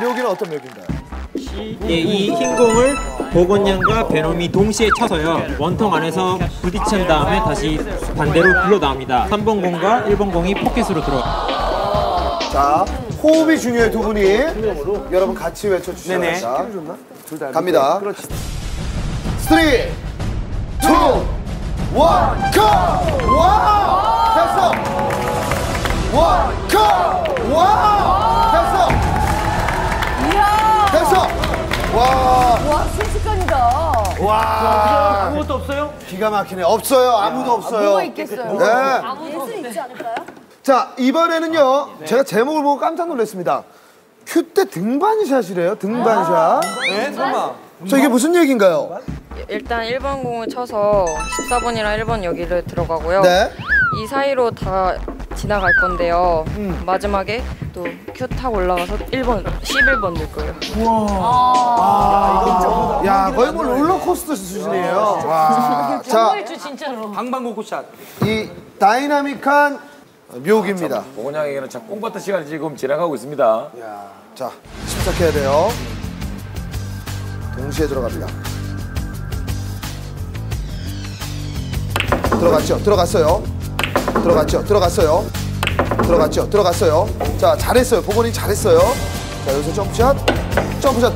묘기는 어떤 묘기인가요? 예, 이 흰 공을 보건양과 베놈이 동시에 쳐서요. 원통 안에서 부딪힌 다음에 다시 반대로 굴러 나옵니다. 3번 공과 1번 공이 포켓으로 들어. 자, 호흡이 중요해 두 분이. 여러분 같이 외쳐주시죠. 네네. 자, 갑니다. Three, two, one, go! 와! 됐어! 원, 고! 와! 기가 막히네. 없어요. 아무도 없어요. 뭐가 있겠어요? 네. 예술 있지 않을까요? 자, 이번에는요. 제가 제목을 보고 깜짝 놀랐습니다. 큐때 등반샷이래요. 등반샷. 네, 설마. 저 이게 무슨 얘기인가요? 일단 1번 공을 쳐서 14번이랑 1번 여기를 들어가고요. 네. 이 사이로 다 지나갈 건데요. 음. 마지막에 또 큐 타고 올라가서 1번, 11번 될 거예요. 야, 거의 뭐 롤러코스터 수준이에요. 와. 자, 방방곡곡샷. 이 다이나믹한 묘기입니다. 보건양에게는 참 꿈같은 시간이 지금 지나가고 있습니다. 자, 침착해야 돼요. 동시에 들어갑니다. 들어갔죠? 들어갔어요. 들어갔죠? 들어갔어요. 들어갔죠? 들어갔어요. 자, 잘했어요. 보건이 잘했어요. 자, 여기서 점프샷. 점프샷.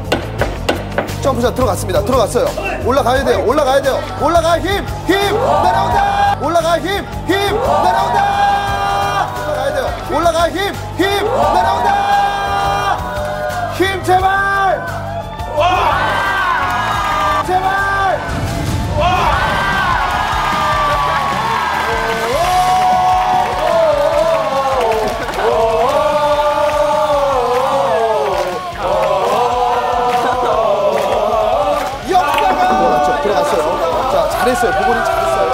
점프샷 들어갔습니다. 들어갔어요. 올라가야 돼요. 올라가야 돼요. 올라가 힘! 힘! 내려온다! 올라가 힘! 힘! 내려온다! 올라가야 돼요. 올라가 힘! 힘! 내려온다! 힘 제발! 잘했어요. 보건이 잘했어요.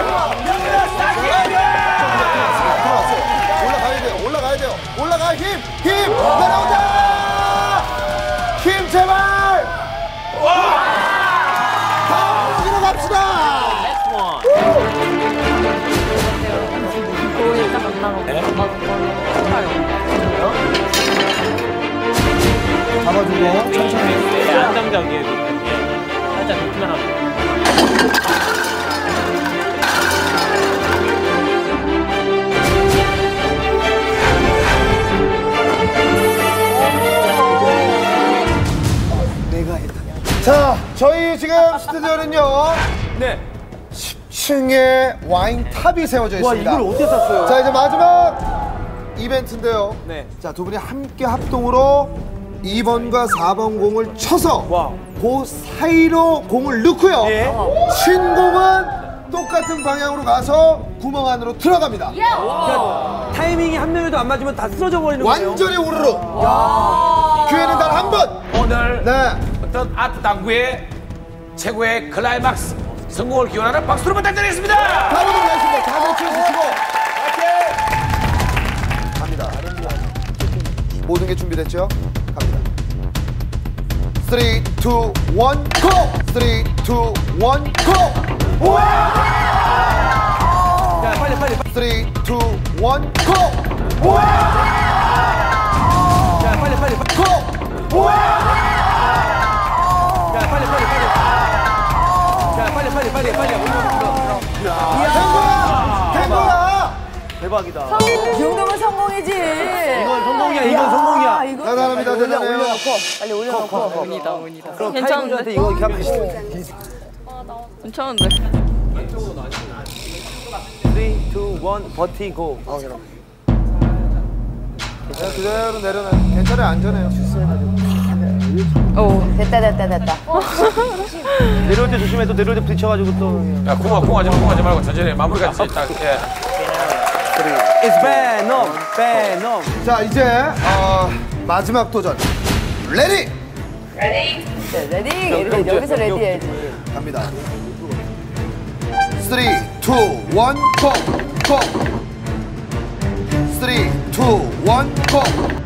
들어갔어요. 올라가야 돼요. 올라가야 돼요. 올라가 힘! 힘! 내려온다! 힘 제발! 다음 무기로 갑시다! 잡아주고 천천히. 예, 안정적이에요. 예. 살짝 높이만 자, 저희 지금 스튜디오는요. 네. 10층에 와인 탑이 세워져 와, 있습니다. 이걸 어떻게 샀어요? 자, 이제 마지막 이벤트인데요. 네. 자, 두 분이 함께 합동으로 2번과 4번 공을 쳐서 와. 그 사이로 공을 넣고요. 예. 친 공은 똑같은 방향으로 가서 구멍 안으로 들어갑니다. 그러니까 타이밍이 한 명이라도 안 맞으면 다 쓰러져 버리는 거예요. 완전히 우르르. 기회는 단 한 번. 오늘 네. 어떤 아트 당구의 최고의 클라이막스 성공을 기원하는 박수로 부탁드리겠습니다. 가겠습니다. 다들 치워주시고. 갑니다. 모든 게 준비됐죠? 갑니다. 3, 2, 1, 고! 3, 2, 1, 고! 자, 빨리, 빨리, 빨리. 3, 2, 1, 고! 자, 빨리, 빨리, 빨리. 고! 자, 빨리, 빨리, 빨리. 자, 빨리, 빨리, 빨리, 빨리. 된 거야! 된 거야! 대박이다. 이 정도면 성공이지. 이건 성공이야, 이건 성공이야. 대단합니다, 올려, 대단해요. 올려놓고 빨리 올려놓고. 운이다, 운이다. 그럼 괜찮은데? 타이거즈한테 이거 그냥 괜찮은데? 3, 2, 1, 버티고. 어, 그럼. 그냥 그대로 내려놔. 괜찮아요, 안전해요. 오. 됐다, 됐다, 됐다. 내려올 때 조심해. 또 내려올 때 부딪혀가지고 또. 야, 궁하지 마, 궁하지 말고 천천히 마무리까지 딱, 예. It's Venom, Venom. 자, 이제 어, 마지막 도전. 레디! 네, 레디, 레디. 여기서 레디 해야지. 갑니다. 3, 2, 1, 고! 고! 3, 2, 1, 고!